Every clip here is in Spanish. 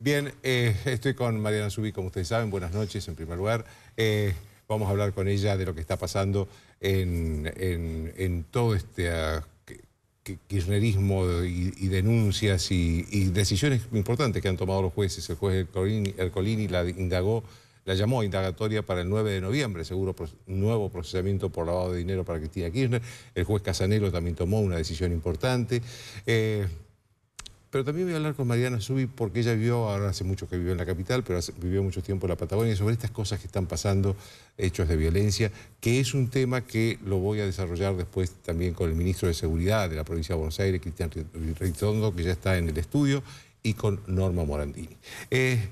Bien, eh, estoy con Mariana Subi, como ustedes saben. Buenas noches, en primer lugar. Eh, vamos a hablar con ella de lo que está pasando en, todo este uh, kirchnerismo y, denuncias y, decisiones importantes que han tomado los jueces. El juez Ercolini, la indagó, la llamó a indagatoria para el 9 de noviembre, seguro nuevo procesamiento por lavado de dinero para Cristina Kirchner. El juez Casanelo también tomó una decisión importante. Eh, pero también voy a hablar con Mariana Subi porque ella vivió, ahora hace mucho que vivió en la capital, pero vivió mucho tiempo en la Patagonia, sobre estas cosas que están pasando, hechos de violencia, que es un tema que lo voy a desarrollar después también con el ministro de Seguridad de la provincia de Buenos Aires, Cristian Ritondo, que ya está en el estudio, y con Norma Morandini. Eh,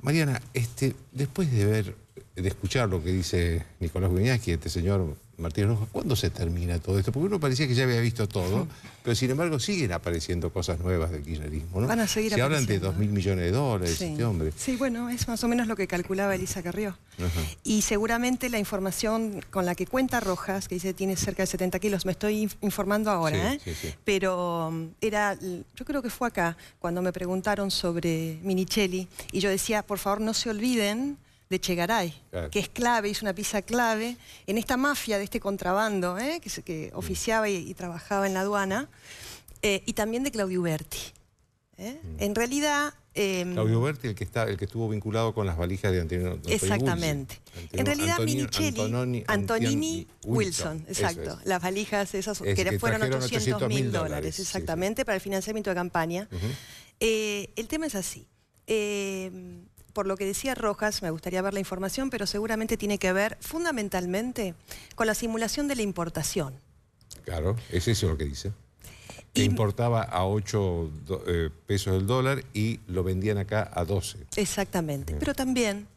Mariana, este, después de ver, de escuchar lo que dice Nicolás Guiñazqui, este señor Martínez Rojas, ¿cuándo se termina todo esto? Porque uno parecía que ya había visto todo, pero sin embargo siguen apareciendo cosas nuevas del kirchnerismo, ¿no? Van a seguir Se hablan de dos mil millones de dólares, sí. este hombre. Sí, bueno, es más o menos lo que calculaba Elisa Carrió. Y seguramente la información con la que cuenta Rojas, que dice tiene cerca de 70 kilos, me estoy informando ahora, ¿eh? Pero um, era, yo creo que fue acá, cuando me preguntaron sobre Minichelli, y yo decía, por favor, no se olviden de Chegaray, que es clave, es una pieza clave en esta mafia de este contrabando ¿eh? que, que, oficiaba y, trabajaba en la aduana, eh, y también de Claudio Berti. ¿eh? Mm. En realidad... Em, Claudio Berti, el que, está, el que estuvo vinculado con las valijas de Antonio Exactamente. en realidad Minichelli, Antonini, Wilson, exacto. Las valijas esas que, fueron 800 mil dólares, exactamente, para el financiamiento de campaña. el tema es así por lo que decía Rojas, me gustaría ver la información, pero seguramente tiene que ver fundamentalmente con la simulación de la importación. Claro, es eso lo que dice. Que importaba a 8 eh, pesos el dólar y lo vendían acá a 12. Exactamente. Pero también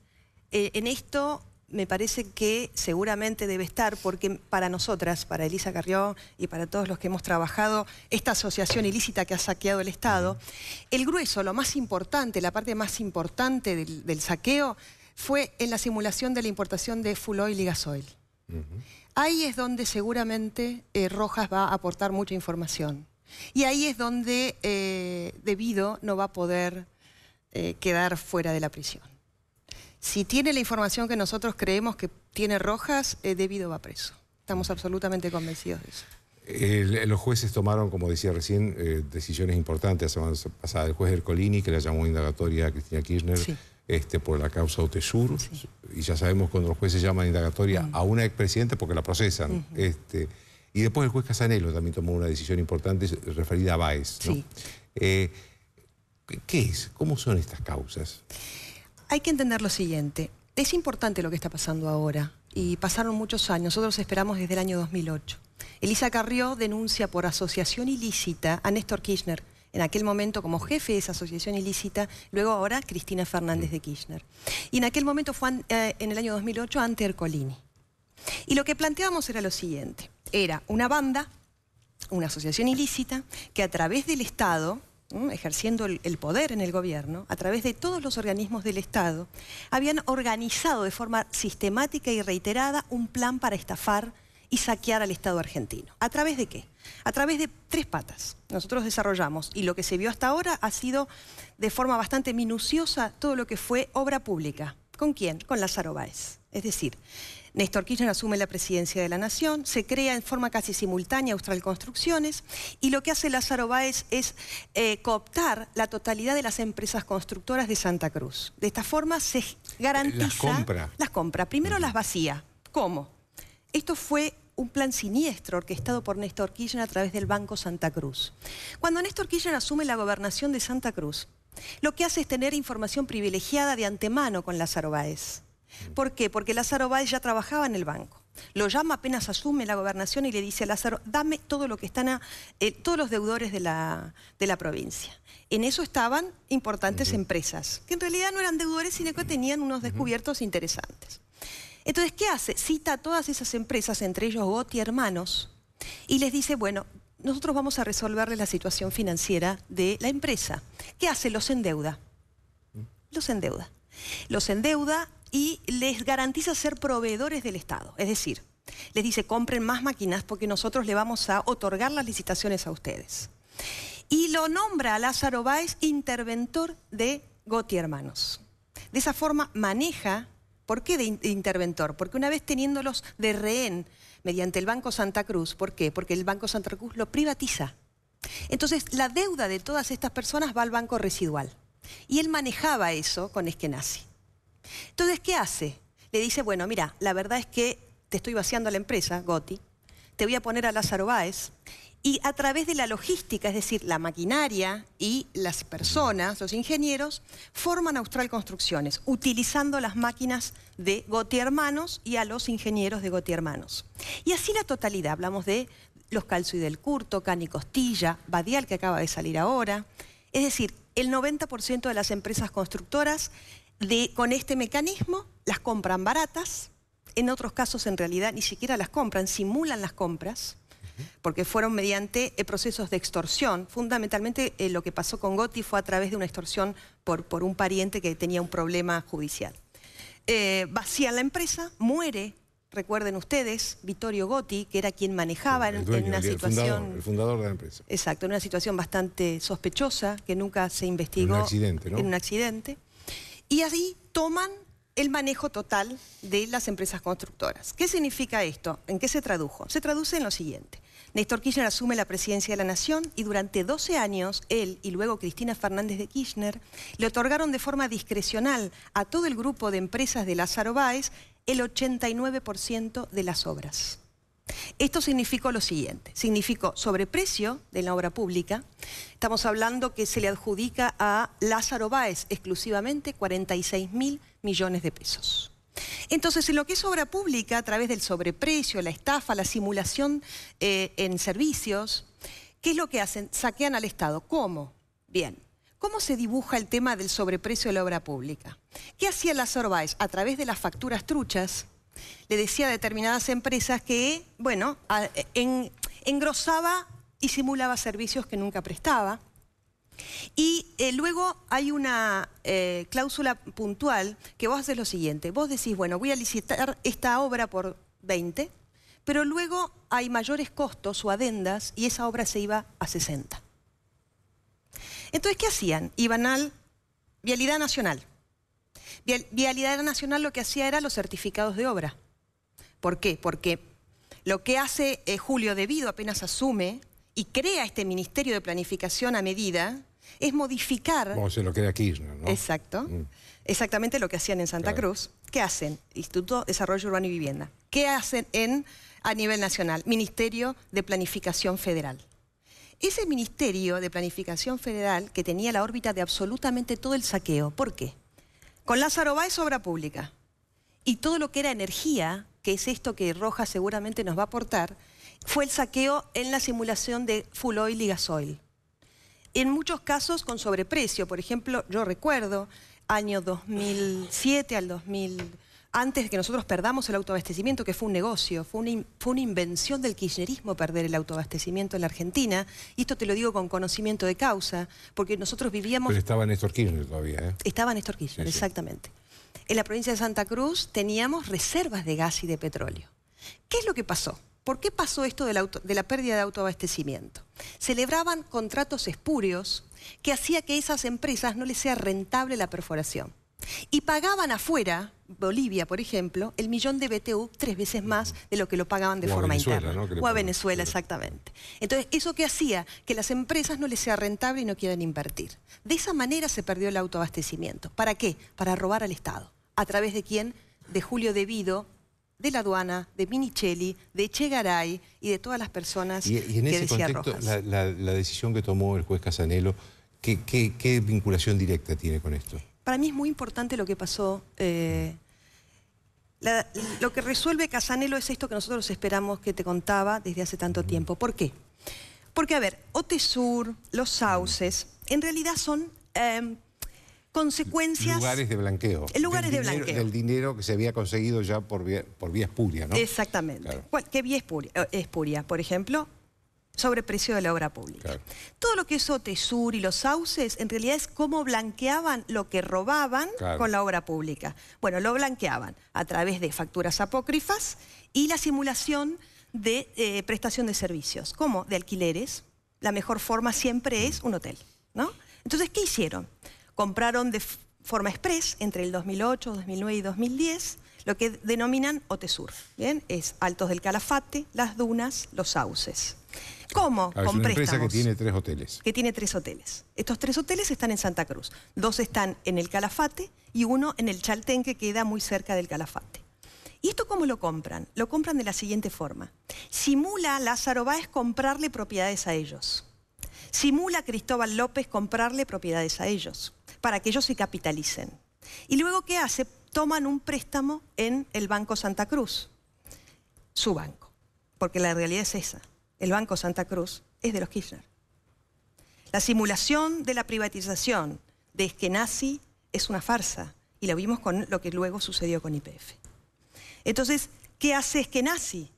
eh, en esto me parece que seguramente debe estar, porque para nosotras, para Elisa Carrió y para todos los que hemos trabajado, esta asociación ilícita que ha saqueado el Estado, el grueso, lo más importante, la parte más importante del, saqueo, fue en la simulación de la importación de full oil y gasoil. Ahí es donde seguramente eh, Rojas va a aportar mucha información. Y ahí es donde eh, Debido no va a poder eh, quedar fuera de la prisión. Si tiene la información que nosotros creemos que tiene Rojas, eh, debido va preso. Estamos absolutamente convencidos de eso. los jueces tomaron, como decía recién, eh, decisiones importantes. La semana pasada el juez Ercolini, que le llamó indagatoria a Cristina Kirchner este, por la causa Otesur. Y ya sabemos cuando los jueces llaman indagatoria mm. a una expresidente porque la procesan. este, y después el juez Casanelo también tomó una decisión importante referida a Baez. Eh, ¿Qué es? ¿Cómo son estas causas? Hay que entender lo siguiente. Es importante lo que está pasando ahora y pasaron muchos años. Nosotros esperamos desde el año 2008. Elisa Carrió denuncia por asociación ilícita a Néstor Kirchner, en aquel momento como jefe de esa asociación ilícita, luego ahora Cristina Fernández de Kirchner. Y en aquel momento fue eh, en el año 2008 ante Ercolini. Y lo que planteábamos era lo siguiente, era una banda, una asociación ilícita, que a través del Estado ejerciendo el, poder en el gobierno, a través de todos los organismos del Estado, habían organizado de forma sistemática y reiterada un plan para estafar y saquear al Estado argentino. ¿A través de qué? A través de tres patas. Nosotros desarrollamos, y lo que se vio hasta ahora ha sido de forma bastante minuciosa todo lo que fue obra pública. ¿Con quién? Con Lázaro Báez. Es decir, Néstor Kirchner asume la presidencia de la Nación, se crea en forma casi simultánea Austral Construcciones y lo que hace Lázaro Báez es eh, cooptar la totalidad de las empresas constructoras de Santa Cruz. De esta forma se garantiza... Las compra. Las compra. Primero las vacía. ¿Cómo? Esto fue un plan siniestro orquestado por Néstor Kirchner a través del Banco Santa Cruz. Cuando Néstor Kirchner asume la gobernación de Santa Cruz, lo que hace es tener información privilegiada de antemano con Lázaro Báez. ¿Por qué? Porque Lázaro Báez ya trabajaba en el banco. Lo llama apenas asume la gobernación y le dice a Lázaro, dame todo lo que están, eh, todos los deudores de la, de la, provincia. En eso estaban importantes empresas, que en realidad no eran deudores, sino que tenían unos descubiertos interesantes. Entonces, ¿qué hace? Cita a todas esas empresas, entre ellos Gotti Hermanos, y les dice, bueno, nosotros vamos a resolverle la situación financiera de la empresa. ¿Qué hace? Los endeuda. Los endeuda. Los endeuda y les garantiza ser proveedores del Estado. Es decir, les dice, compren más máquinas porque nosotros le vamos a otorgar las licitaciones a ustedes. Y lo nombra a Lázaro Báez interventor de Gotti Hermanos. De esa forma maneja, ¿por qué de, de interventor? Porque una vez teniéndolos de rehén mediante el Banco Santa Cruz, ¿por qué? Porque el Banco Santa Cruz lo privatiza. Entonces, la deuda de todas estas personas va al banco residual. Y él manejaba eso con Eskenazi. Entonces, ¿qué hace? Le dice, bueno, mira, la verdad es que te estoy vaciando la empresa, Gotti, te voy a poner a Lázaro Báez, y a través de la logística, es decir, la maquinaria y las personas, los ingenieros, forman Austral Construcciones, utilizando las máquinas de Gotti Hermanos y a los ingenieros de Gotti Hermanos. Y así la totalidad, hablamos de los Calzo y del Curto, Cani Costilla, Badial, que acaba de salir ahora. Es decir, el 90% de las empresas constructoras de, con este mecanismo las compran baratas, en otros casos en realidad ni siquiera las compran, simulan las compras, porque fueron mediante eh, procesos de extorsión. Fundamentalmente eh, lo que pasó con Gotti fue a través de una extorsión por, por un pariente que tenía un problema judicial. Eh, vacían la empresa, muere recuerden ustedes, Vittorio Gotti, que era quien manejaba en, una situación... el fundador de la empresa. Exacto, en una situación bastante sospechosa, que nunca se investigó. En un accidente, ¿no? En un accidente. Y así toman el manejo total de las empresas constructoras. ¿Qué significa esto? ¿En qué se tradujo? Se traduce en lo siguiente. Néstor Kirchner asume la presidencia de la Nación y durante 12 años, él y luego Cristina Fernández de Kirchner le otorgaron de forma discrecional a todo el grupo de empresas de Lázaro Báez el 89% de las obras. Esto significó lo siguiente, significó sobreprecio de la obra pública, estamos hablando que se le adjudica a Lázaro Báez exclusivamente 46 mil millones de pesos. Entonces, en lo que es obra pública, a través del sobreprecio, la estafa, la simulación eh, en servicios, ¿qué es lo que hacen? Saquean al Estado. ¿Cómo? Bien, ¿Cómo se dibuja el tema del sobreprecio de la obra pública? ¿Qué hacía la Báez? A través de las facturas truchas, le decía a determinadas empresas que, bueno, engrosaba y simulaba servicios que nunca prestaba. Y eh, luego hay una eh, cláusula puntual que vos haces lo siguiente. Vos decís, bueno, voy a licitar esta obra por 20, pero luego hay mayores costos o adendas y esa obra se iba a 60. Entonces, ¿qué hacían? Iban al Vialidad Nacional. Vialidad Nacional lo que hacía era los certificados de obra. ¿Por qué? Porque lo que hace eh, Julio Debido apenas asume y crea este Ministerio de Planificación a medida es modificar... Como se lo crea Kirchner, ¿no? Exacto. Mm. Exactamente lo que hacían en Santa Cruz. ¿Qué hacen? Instituto de Desarrollo Urbano y Vivienda. ¿Qué hacen en, a nivel nacional? Ministerio de Planificación Federal. Ese Ministerio de Planificación Federal que tenía la órbita de absolutamente todo el saqueo. ¿Por qué? Con Lázaro Báez, obra pública. Y todo lo que era energía, que es esto que Roja seguramente nos va a aportar, fue el saqueo en la simulación de full oil y gasoil. En muchos casos con sobreprecio. Por ejemplo, yo recuerdo año 2007 al 2000 antes de que nosotros perdamos el autoabastecimiento, que fue un negocio, fue una, invención del kirchnerismo perder el autoabastecimiento en la Argentina, y esto te lo digo con conocimiento de causa, porque nosotros vivíamos... Pero estaba Néstor Kirchner todavía, ¿eh? Estaba Néstor Kirchner, exactamente. En la provincia de Santa Cruz teníamos reservas de gas y de petróleo. ¿Qué es lo que pasó? ¿Por qué pasó esto de la, de la pérdida de autoabastecimiento? Celebraban contratos espurios que hacía que a esas empresas no les sea rentable la perforación. Y pagaban afuera, Bolivia, por ejemplo, el millón de BTU tres veces más de lo que lo pagaban de forma interna. O a Venezuela, exactamente. Entonces, ¿eso que hacía? Que las empresas no les sea rentable y no quieran invertir. De esa manera se perdió el autoabastecimiento. ¿Para qué? Para robar al Estado. ¿A través de quién? De Julio Devido, de la aduana, de Minichelli, de Chegaray y de todas las personas y, y en ese contexto, la, decisión que tomó el juez Casanelo, qué vinculación directa tiene con esto? Para mí es muy importante lo que pasó. Eh, lo que resuelve Casanelo es esto que nosotros esperamos que te contaba desde hace tanto tiempo. ¿Por qué? Porque, a ver, Otesur, los sauces, en realidad son em, consecuencias... Lugares de blanqueo. Lugares de blanqueo. Del dinero que se había conseguido ya por vía, por espuria, ¿no? Exactamente. ¿Qué vía eh, espuria? Por ejemplo, sobre precio de la obra pública. Todo lo que es Otesur y los sauces, en realidad es cómo blanqueaban lo que robaban con la obra pública. Bueno, lo blanqueaban a través de facturas apócrifas y la simulación de eh, prestación de servicios. ¿Cómo? De alquileres. La mejor forma siempre es un hotel, ¿no? Entonces, ¿qué hicieron? compraron de forma express entre el 2008, 2009 y 2010 lo que denominan Otesur. ¿bien? Es Altos del Calafate, Las Dunas, Los Sauces. ¿Cómo? Ah, es una empresa que tiene tres hoteles. Que tiene tres hoteles. Estos tres hoteles están en Santa Cruz. Dos están en el Calafate y uno en el Chaltén, que queda muy cerca del Calafate. ¿Y esto cómo lo compran? Lo compran de la siguiente forma. Simula Lázaro Báez comprarle propiedades a ellos. Simula Cristóbal López comprarle propiedades a ellos, para que ellos se capitalicen. Y luego, ¿qué hace? Toman un préstamo en el Banco Santa Cruz, su banco, porque la realidad es esa el Banco Santa Cruz, es de los Kirchner. La simulación de la privatización de Eskenazi es una farsa y lo vimos con lo que luego sucedió con IPF. Entonces, ¿qué hace Eskenazi?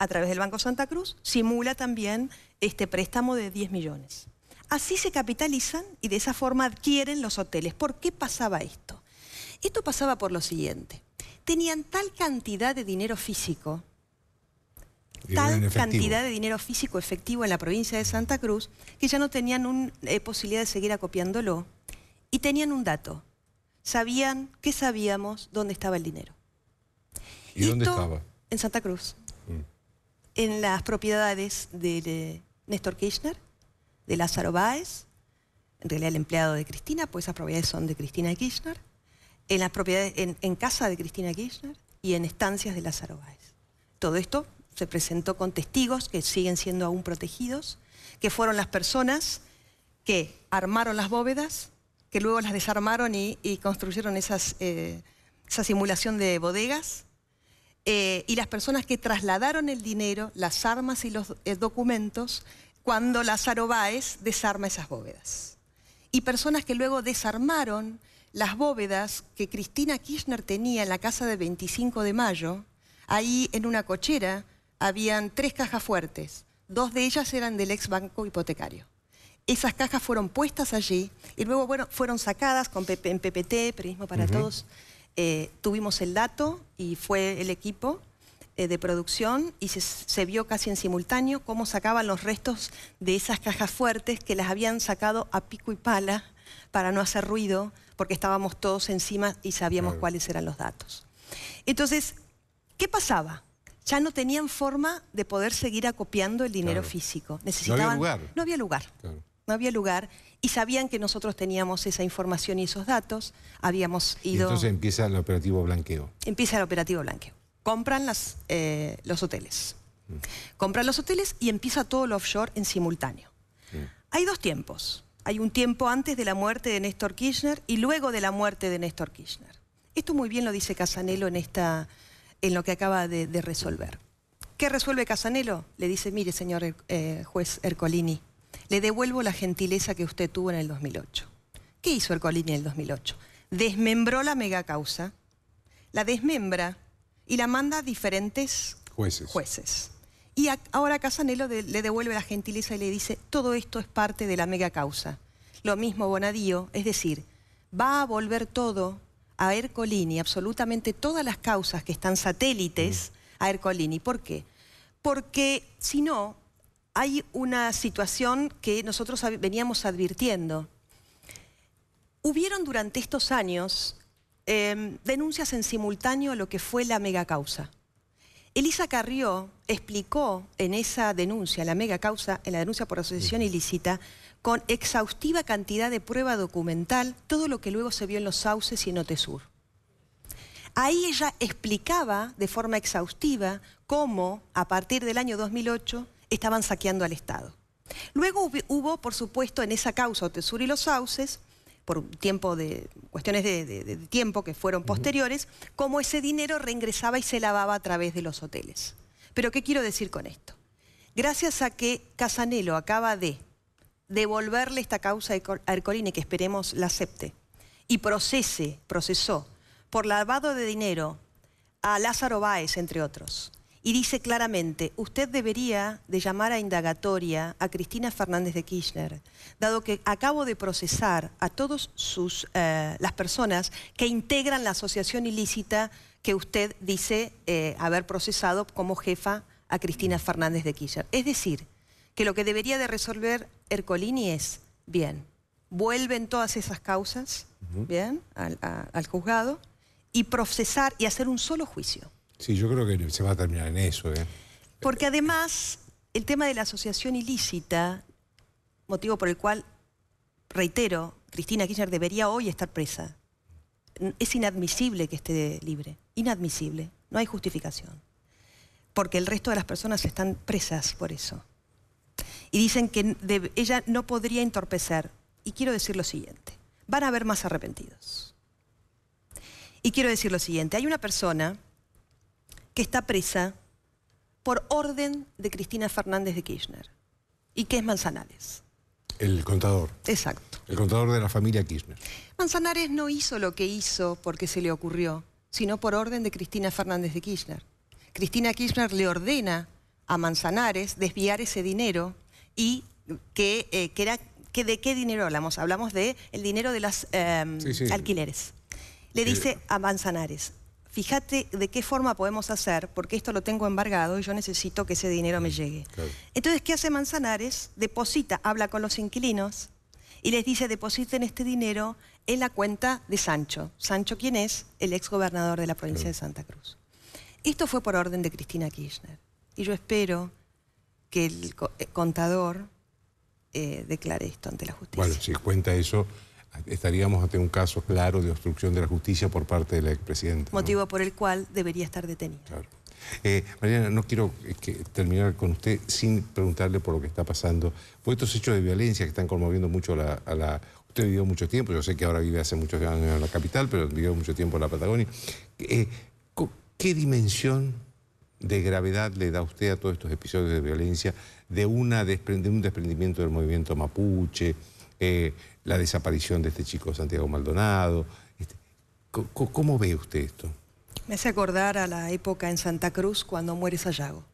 A través del Banco Santa Cruz simula también este préstamo de 10 millones. Así se capitalizan y de esa forma adquieren los hoteles. ¿Por qué pasaba esto? Esto pasaba por lo siguiente. Tenían tal cantidad de dinero físico tal cantidad de dinero físico efectivo en la provincia de Santa Cruz que ya no tenían eh, posibilidad de seguir acopiándolo y tenían un dato. Sabían, ¿qué sabíamos? ¿Dónde estaba el dinero? ¿Y, dónde estaba? En Santa Cruz. Mm. En las propiedades de Néstor Kirchner, de Lázaro Báez, en realidad el empleado de Cristina, pues esas propiedades son de Cristina Kirchner, en, las propiedades, en, en casa de Cristina Kirchner y en estancias de Lázaro Báez. Todo esto se presentó con testigos que siguen siendo aún protegidos, que fueron las personas que armaron las bóvedas, que luego las desarmaron y, construyeron eh, esa simulación de bodegas, eh, y las personas que trasladaron el dinero, las armas y los eh, documentos cuando Lázaro Báez desarma esas bóvedas. Y personas que luego desarmaron las bóvedas que Cristina Kirchner tenía en la casa de 25 de mayo, ahí en una cochera, habían tres cajas fuertes. Dos de ellas eran del ex banco hipotecario. Esas cajas fueron puestas allí y luego bueno, fueron sacadas con en PPT, Periodismo para Todos. Eh, tuvimos el dato y fue el equipo eh, de producción y se, vio casi en simultáneo cómo sacaban los restos de esas cajas fuertes que las habían sacado a pico y pala para no hacer ruido porque estábamos todos encima y sabíamos cuáles eran los datos. Entonces, ¿qué pasaba? Ya no tenían forma de poder seguir acopiando el dinero físico. Necesitaban, no había lugar. No había lugar. No había lugar. Y sabían que nosotros teníamos esa información y esos datos. Habíamos ido... Y entonces empieza el operativo blanqueo. Empieza el operativo blanqueo. Compran las, eh, los hoteles. Mm. Compran los hoteles y empieza todo el offshore en simultáneo. Mm. Hay dos tiempos. Hay un tiempo antes de la muerte de Néstor Kirchner y luego de la muerte de Néstor Kirchner. Esto muy bien lo dice Casanelo en esta en lo que acaba de, resolver. ¿Qué resuelve Casanelo? Le dice, mire, señor eh, juez Ercolini, le devuelvo la gentileza que usted tuvo en el 2008. ¿Qué hizo Ercolini en el 2008? Desmembró la megacausa, la desmembra y la manda a diferentes jueces. jueces. Y ahora Casanelo le devuelve la gentileza y le dice, todo esto es parte de la megacausa. Lo mismo Bonadío, es decir, va a volver todo a Ercolini absolutamente todas las causas que están satélites a Ercolini. ¿Por qué? Porque si no, hay una situación que nosotros veníamos advirtiendo. Hubieron durante estos años em, denuncias en simultáneo a lo que fue la megacausa. Elisa Carrió explicó en esa denuncia, la megacausa, en la denuncia por asociación ilícita, con exhaustiva cantidad de prueba documental todo lo que luego se vio en los sauces y en Otesur. Ahí ella explicaba de forma exhaustiva cómo, a partir del año 2008, estaban saqueando al Estado. Luego hubo, por supuesto, en esa causa Otesur y los sauces, por tiempo de, cuestiones de, tiempo que fueron posteriores, cómo ese dinero reingresaba y se lavaba a través de los hoteles. Pero ¿qué quiero decir con esto? Gracias a que Casanelo acaba de devolverle esta causa a Ercolini, que esperemos la acepte, y procese, procesó por lavado de dinero a Lázaro Báez, entre otros. Y dice claramente, usted debería de llamar a indagatoria a Cristina Fernández de Kirchner, dado que acabo de procesar a todas eh, las personas que integran la asociación ilícita que usted dice eh, haber procesado como jefa a Cristina Fernández de Kirchner. Es decir, que lo que debería de resolver Ercolini es, bien, vuelven todas esas causas, ¿bien? Al, al juzgado y procesar y hacer un solo juicio. Sí, yo creo que se va a terminar en eso. ¿eh? Porque además, el tema de la asociación ilícita, motivo por el cual, reitero, Cristina Kirchner debería hoy estar presa. Es inadmisible que esté libre. Inadmisible. No hay justificación. Porque el resto de las personas están presas por eso. Y dicen que ella no podría entorpecer. Y quiero decir lo siguiente. Van a haber más arrepentidos. Y quiero decir lo siguiente. Hay una persona que está presa por orden de Cristina Fernández de Kirchner y que es Manzanares. El contador. Exacto. El contador de la familia Kirchner. Manzanares no hizo lo que hizo porque se le ocurrió, sino por orden de Cristina Fernández de Kirchner. Cristina Kirchner le ordena a Manzanares desviar ese dinero y que, eh, era, que ¿de qué dinero hablamos? Hablamos de el dinero de las em, alquileres. Le dice a Manzanares, fíjate de qué forma podemos hacer, porque esto lo tengo embargado y yo necesito que ese dinero me llegue. Entonces, ¿qué hace Manzanares? Deposita, habla con los inquilinos y les dice, depositen este dinero en la cuenta de Sancho. Sancho, ¿quién es? El ex gobernador de la provincia de Santa Cruz. Esto fue por orden de Cristina Kirchner. Y yo espero que el eh, contador eh, declare esto ante la justicia. Bueno, si cuenta eso, estaríamos ante un caso claro de obstrucción de la justicia por parte de la expresidenta. Motivo por el cual debería estar detenido. Claro. Eh, Mariana, no quiero terminar con usted sin preguntarle por lo que está pasando, por estos hechos de violencia que están conmoviendo mucho a la, Usted vivió mucho tiempo, yo sé que ahora vive hace muchos años en la capital, pero vivió mucho tiempo en la Patagonia. Eh, ¿Qué dimensión de gravedad le da usted a todos estos episodios de violencia de, una de un desprendimiento del movimiento mapuche? la desaparición de este chico Santiago Maldonado. Este, ¿Cómo ve usted esto? Me hace acordar a la época en Santa Cruz cuando muere Sayago.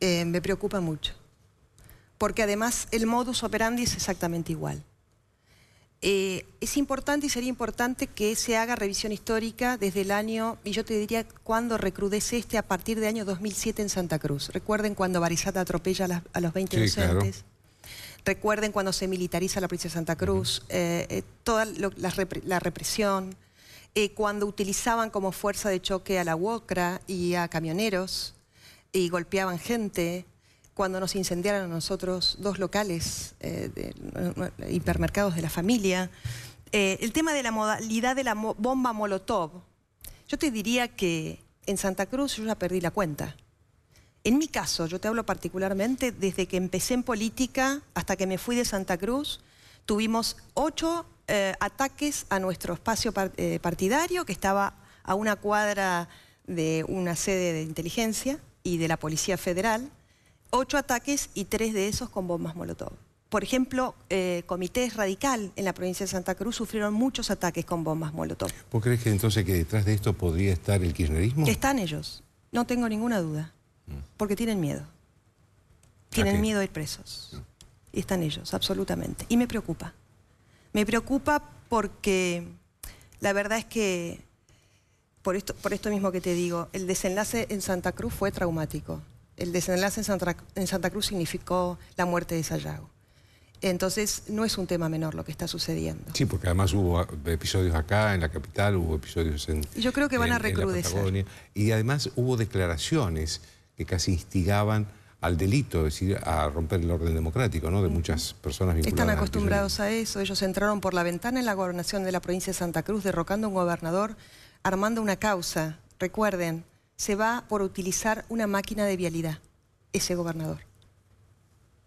Eh, me preocupa mucho, porque además el modus operandi es exactamente igual. Eh, es importante y sería importante que se haga revisión histórica desde el año, y yo te diría cuando recrudece este, a partir del año 2007 en Santa Cruz. Recuerden cuando Barizata atropella a, los 20 docentes. Recuerden cuando se militariza la provincia de Santa Cruz, eh, eh, toda la, represión, eh, cuando utilizaban como fuerza de choque a la UOCRA y a camioneros y golpeaban gente, cuando nos incendiaron a nosotros dos locales, de, hipermercados de la familia. el tema de la modalidad de la bomba Molotov, yo te diría que en Santa Cruz yo ya perdí la cuenta. En mi caso, yo te hablo particularmente, desde que empecé en política hasta que me fui de Santa Cruz, tuvimos ocho eh, ataques a nuestro espacio eh, partidario, que estaba a una cuadra de una sede de inteligencia y de la Policía Federal, ocho ataques y tres de esos con bombas Molotov. Por ejemplo, eh, comités radical en la provincia de Santa Cruz sufrieron muchos ataques con bombas Molotov. ¿Vos crees que entonces que detrás de esto podría estar el kirchnerismo? Están ellos, no tengo ninguna duda. Porque tienen miedo. Tienen miedo de ir presos. Y están ellos, absolutamente. Y me preocupa. Me preocupa porque la verdad es que, por esto, por esto mismo que te digo, el desenlace en Santa Cruz fue traumático. El desenlace en Santa, en Santa Cruz significó la muerte de Sayago. Entonces, no es un tema menor lo que está sucediendo. Sí, porque además hubo episodios acá, en la capital, hubo episodios en. Yo creo que van a recrudecer. Y además hubo declaraciones que casi instigaban al delito, es decir, a romper el orden democrático, ¿no? De muchas personas vinculadas. Están acostumbrados a eso. Ellos entraron por la ventana en la gobernación de la provincia de Santa Cruz, derrocando a un gobernador, armando una causa. Recuerden, se va por utilizar una máquina de vialidad, ese gobernador.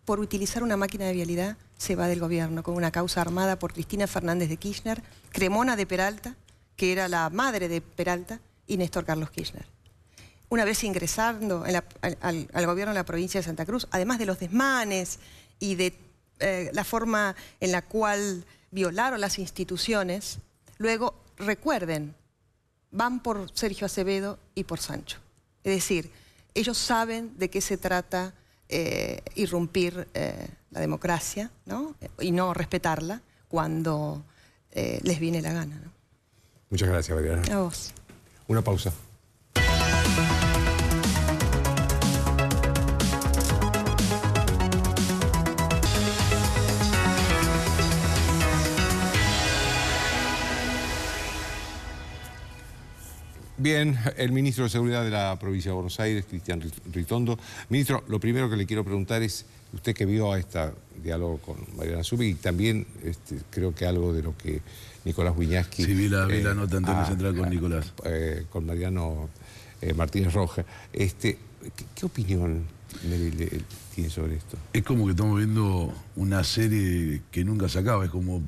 Por utilizar una máquina de vialidad se va del gobierno con una causa armada por Cristina Fernández de Kirchner, Cremona de Peralta, que era la madre de Peralta, y Néstor Carlos Kirchner una vez ingresando al, gobierno de la provincia de Santa Cruz, además de los desmanes y de eh, la forma en la cual violaron las instituciones, luego recuerden, van por Sergio Acevedo y por Sancho. Es decir, ellos saben de qué se trata eh, irrumpir eh, la democracia y no respetarla cuando les viene la gana. Muchas gracias, Mariana. A vos. Una pausa. Bien, el ministro de Seguridad de la provincia de Buenos Aires, Cristian Ritondo. Ministro, lo primero que le quiero preguntar es, usted que vio a este diálogo con Mariana Zubi y también este, creo que algo de lo que Nicolás Wiñaski... Sí, vi la, eh, nota Central con Nicolás. Eh, con Mariano eh, Martínez Roja. Este, ¿qué, opinión tiene sobre esto? Es como que estamos viendo una serie que nunca se acaba, es como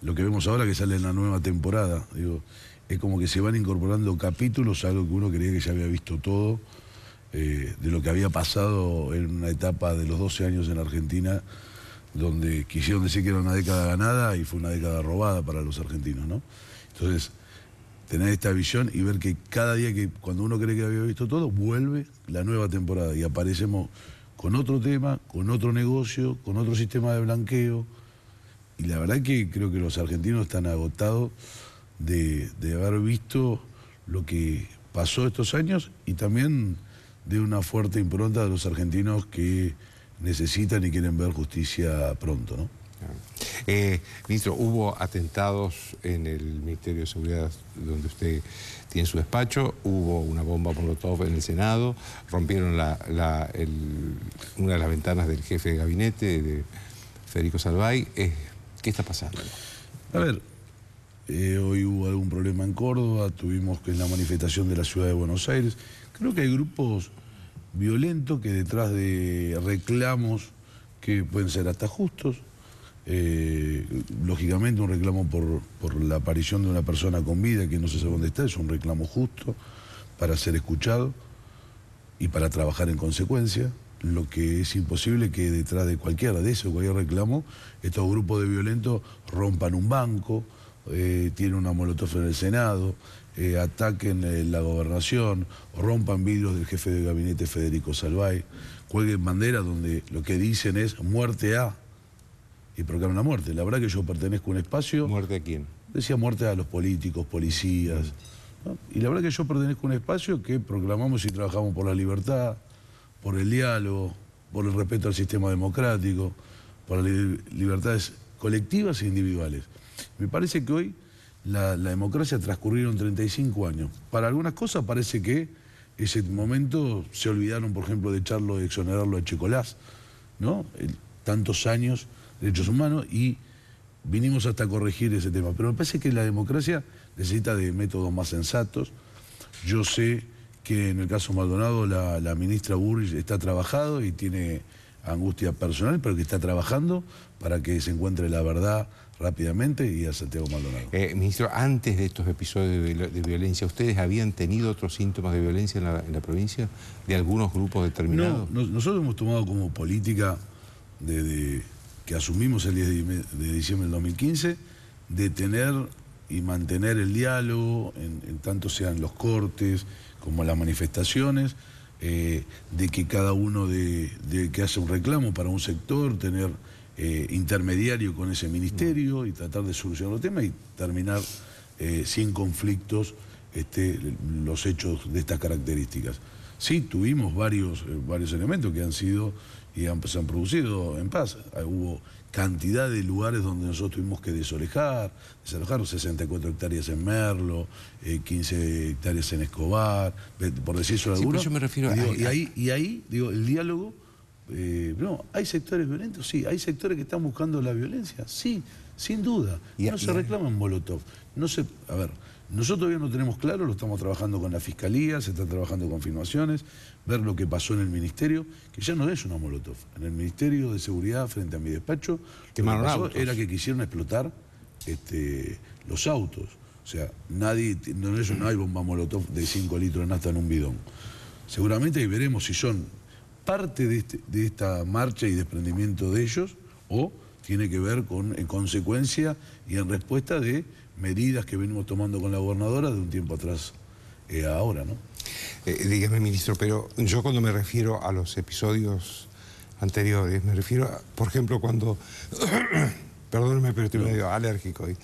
lo que vemos ahora que sale en la nueva temporada. Digo, es como que se van incorporando capítulos, algo que uno creía que ya había visto todo, eh, de lo que había pasado en una etapa de los 12 años en Argentina, donde quisieron decir que era una década ganada y fue una década robada para los argentinos, ¿no? Entonces, tener esta visión y ver que cada día que cuando uno cree que había visto todo, vuelve la nueva temporada y aparecemos con otro tema, con otro negocio, con otro sistema de blanqueo. Y la verdad que creo que los argentinos están agotados de, haber visto lo que pasó estos años y también de una fuerte impronta de los argentinos que necesitan y quieren ver justicia pronto. ¿no? Eh, ministro, hubo atentados en el Ministerio de Seguridad donde usted tiene su despacho, hubo una bomba Molotov en el Senado, rompieron una de las ventanas del jefe de gabinete, de Federico Salvay. Eh, ¿Qué está pasando? A ver, eh, hoy hubo algún problema en Córdoba, tuvimos que en la manifestación de la ciudad de Buenos Aires. Creo que hay grupos violentos que detrás de reclamos que pueden ser hasta justos, eh, lógicamente un reclamo por, la aparición de una persona con vida que no se sabe dónde está, es un reclamo justo para ser escuchado y para trabajar en consecuencia. Lo que es imposible que detrás de cualquiera de eso, cualquier reclamo, estos grupos de violentos rompan un banco, eh, tiene una molotov en el Senado, eh, ataquen eh, la gobernación, rompan vidrios del jefe de gabinete Federico Salvay, cuelguen banderas donde lo que dicen es muerte a y proclaman la muerte. La verdad que yo pertenezco a un espacio... ¿Muerte a quién? Decía muerte a los políticos, policías. Y la verdad que yo pertenezco a un espacio que proclamamos y trabajamos por la libertad, por el diálogo, por el respeto al sistema democrático, por las libertades colectivas e individuales. Me parece que hoy la, democracia transcurrieron 35 años. Para algunas cosas parece que ese momento se olvidaron, por ejemplo, de echarlo, de exonerarlo a Checolás, ¿no? tantos años de derechos humanos y vinimos hasta corregir ese tema. Pero me parece que la democracia necesita de métodos más sensatos. Yo sé que en el caso Maldonado la, la ministra Burrich está trabajado y tiene angustia personal, pero que está trabajando para que se encuentre la verdad rápidamente y a Santiago Maldonado. Eh, ministro, antes de estos episodios de, violencia, ¿ustedes habían tenido otros síntomas de violencia en la, provincia? ¿De algunos grupos determinados? No, nosotros hemos tomado como política desde que asumimos el 10 de, diciembre del 2015 de tener y mantener el diálogo, en, tanto sean los cortes como las manifestaciones, eh, de que cada uno de, que hace un reclamo para un sector, tener eh, intermediario con ese ministerio y tratar de solucionar los temas y terminar eh, sin conflictos este, los hechos de estas características. Sí, tuvimos varios, eh, varios elementos que han sido y han, se han producido en paz. Ah, hubo cantidad de lugares donde nosotros tuvimos que desalojar, desalojar 64 hectáreas en Merlo, 15 hectáreas en Escobar, por decir eso algunos. yo me refiero y, ahí, y ahí, digo, el diálogo eh, no, ¿hay sectores violentos? Sí. ¿Hay sectores que están buscando la violencia? Sí, sin duda. Y, no se reclaman Molotov. No se, a ver, nosotros todavía no tenemos claro, lo estamos trabajando con la Fiscalía, se están trabajando confirmaciones, ver lo que pasó en el Ministerio, que ya no es una Molotov. En el Ministerio de Seguridad, frente a mi despacho, lo que pasó era que quisieron explotar este, los autos. O sea, nadie, no, no hay bomba Molotov de 5 litros de nafta en un bidón. Seguramente veremos si son parte este, de, esta marcha y desprendimiento de ellos o tiene que ver con, en consecuencia y en respuesta de medidas que venimos tomando con la gobernadora de un tiempo atrás eh, ahora, ¿no? Eh, dígame, ministro, pero yo cuando me refiero a los episodios anteriores, me refiero, a, por ejemplo, cuando, perdóneme, pero estoy medio alérgico hoy,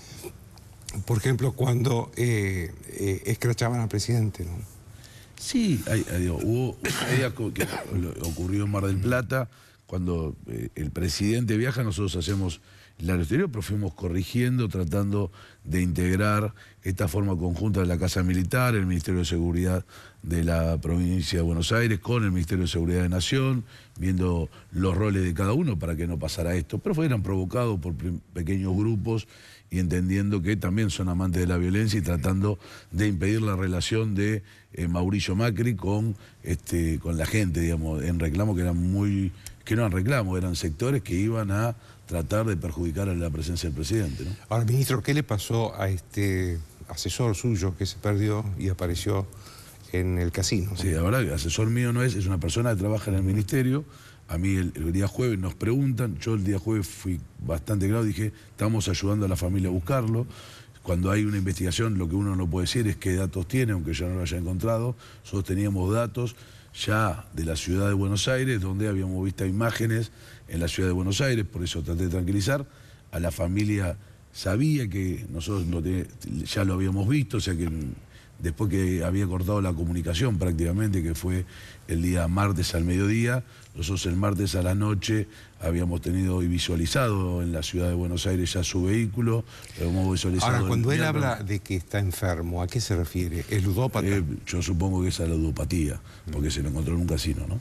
por ejemplo, cuando eh, eh, escrachaban al presidente, ¿no? Sí, hubo que ocurrió en Mar del Plata, cuando eh, el presidente viaja, nosotros hacemos la exterior, pero fuimos corrigiendo, tratando de integrar esta forma conjunta de la Casa Militar, el Ministerio de Seguridad de la provincia de Buenos Aires, con el Ministerio de Seguridad de Nación, viendo los roles de cada uno para que no pasara esto. Pero fueran provocados por pequeños grupos y entendiendo que también son amantes de la violencia y tratando de impedir la relación de eh, Mauricio Macri con, este, con la gente, digamos, en reclamo que eran muy, que no eran reclamos, eran sectores que iban a tratar de perjudicar a la presencia del presidente. Ahora, ministro, ¿qué le pasó a este asesor suyo que se perdió y apareció en el casino? Sí, la verdad que asesor mío no es, es una persona que trabaja en el ministerio. A mí el, día jueves nos preguntan, yo el día jueves fui bastante claro, dije, estamos ayudando a la familia a buscarlo. Cuando hay una investigación, lo que uno no puede decir es qué datos tiene, aunque ya no lo haya encontrado. Nosotros teníamos datos ya de la ciudad de Buenos Aires, donde habíamos visto imágenes en la ciudad de Buenos Aires, por eso traté de tranquilizar. A la familia sabía que nosotros ya lo habíamos visto, o sea que después que había cortado la comunicación prácticamente, que fue el día martes al mediodía, nosotros el martes a la noche habíamos tenido y visualizado en la ciudad de Buenos Aires ya su vehículo, hemos visualizado... Ahora, cuando él habla de que está enfermo, ¿a qué se refiere? ¿Es ludópata? Eh, yo supongo que es a la ludopatía, porque se lo encontró en un casino, ¿no?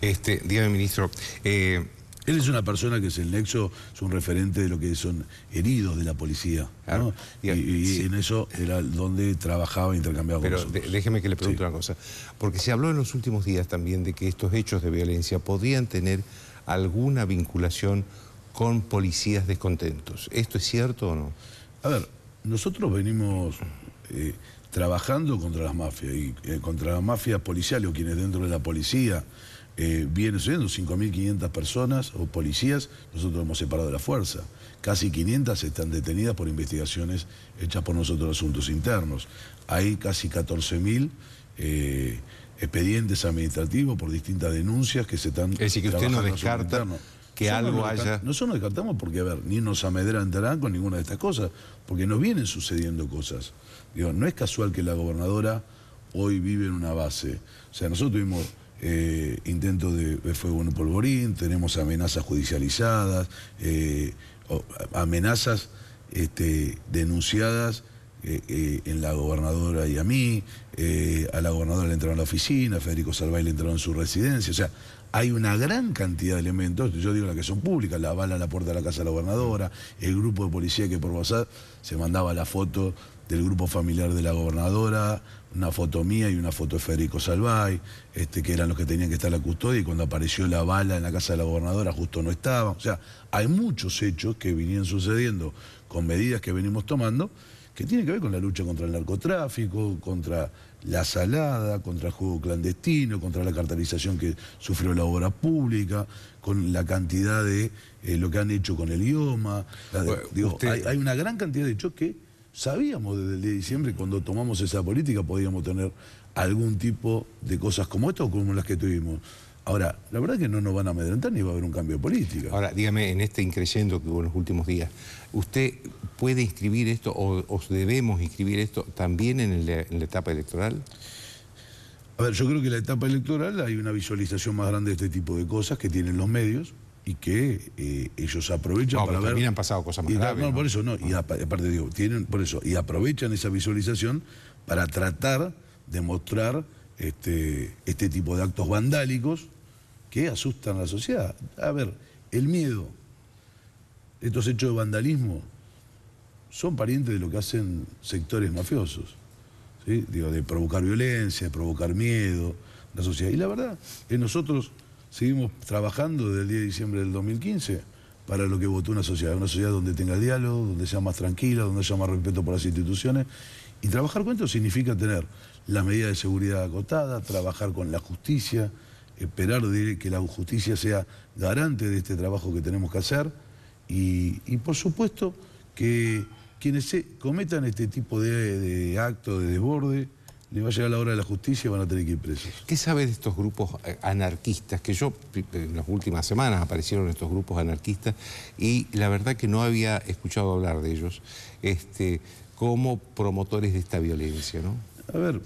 Este, dígame, ministro, eh, él es una persona que es el nexo, es un referente de lo que son heridos de la policía. y, en eso era donde trabajaba e intercambiaba Pero déjeme que le pregunte una cosa. Porque se habló en los últimos días también de que estos hechos de violencia podrían tener alguna vinculación con policías descontentos. ¿Esto es cierto o no? A ver, nosotros venimos eh, trabajando contra las mafias y eh, contra las mafias policiales o quienes dentro de la policía eh, viene subiendo 5.500 personas o policías, nosotros hemos separado de la fuerza. Casi 500 están detenidas por investigaciones hechas por nosotros asuntos internos. Hay casi 14.000 eh, expedientes administrativos por distintas denuncias que se están Es decir, que usted no descarta que algo haya... Nosotros no descartamos porque, a ver, ni nos amedrentarán con ninguna de estas cosas, porque nos vienen sucediendo cosas. Digo, no es casual que la gobernadora hoy vive en una base. O sea, nosotros tuvimos eh, intentos de, fuego en polvorín, tenemos amenazas judicializadas, eh, amenazas este, denunciadas eh, en la gobernadora y a mí, a la gobernadora le entraron a la oficina, a Federico Salvay le entraron en su residencia, o sea, hay una gran cantidad de elementos, yo digo las que son públicas, la bala en la puerta de la casa de la gobernadora, el grupo de policía que por WhatsApp se mandaba la foto del grupo familiar de la gobernadora, una foto mía y una foto de Federico Salvay, este, que eran los que tenían que estar en la custodia y cuando apareció la bala en la casa de la gobernadora justo no estaba. O sea, hay muchos hechos que venían sucediendo con medidas que venimos tomando que tienen que ver con la lucha contra el narcotráfico, contra la salada, contra el juego clandestino, contra la cartelización que sufrió la obra pública, con la cantidad de eh, lo que han hecho con el idioma. hay, hay, una gran cantidad de hechos que Sabíamos desde el día de diciembre, cuando tomamos esa política, podíamos tener algún tipo de cosas como esto o como las que tuvimos. Ahora, la verdad es que no nos van a amedrentar ni va a haber un cambio de política. Ahora, dígame, en este increyendo que hubo en los últimos días, ¿usted puede inscribir esto o, debemos inscribir esto también en, la etapa electoral? A ver, yo creo que en la etapa electoral hay una visualización más grande de este tipo de cosas que tienen los medios y que eh, ellos aprovechan para ver... también han pasado cosas más graves, no, por eso no, y aparte digo, tienen, por eso, y aprovechan esa visualización para tratar de mostrar este, este tipo de actos vandálicos que asustan a la sociedad. A ver, el miedo, estos hechos de vandalismo, son parientes de lo que hacen sectores mafiosos. ¿sí? Digo, de provocar violencia, de provocar miedo, la sociedad. Y la verdad, es nosotros seguimos trabajando desde el 10 de diciembre del 2015 para lo que votó una sociedad, una sociedad donde tenga diálogo, donde sea más tranquila, donde haya más respeto por las instituciones. Y trabajar con esto significa tener las medidas de seguridad acotadas, trabajar con la justicia, esperar que la justicia sea garante de este trabajo que tenemos que hacer y, por supuesto que quienes cometan este tipo de, de actos de desborde le va a llegar la hora de la justicia y van a tener que ir presos. ¿Qué sabe de estos grupos eh, anarquistas? Que yo, en las últimas semanas aparecieron estos grupos anarquistas y la verdad que no había escuchado hablar de ellos este, como promotores de esta violencia, ¿no? A ver,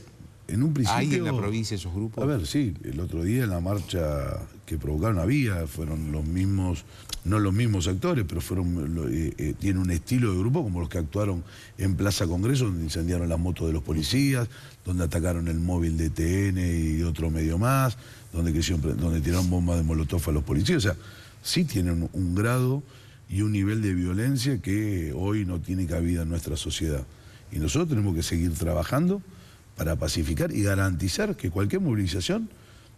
en un principio... ¿Hay en la provincia esos grupos? A ver, sí, el otro día en la marcha que provocaron había, fueron los mismos, no los mismos actores, pero fueron eh, eh, tiene un estilo de grupo como los que actuaron en Plaza Congreso, donde incendiaron las motos de los policías, donde atacaron el móvil de TN y otro medio más, donde, donde tiraron bombas de molotov a los policías. O sea, sí tienen un grado y un nivel de violencia que hoy no tiene cabida en nuestra sociedad. Y nosotros tenemos que seguir trabajando para pacificar y garantizar que cualquier movilización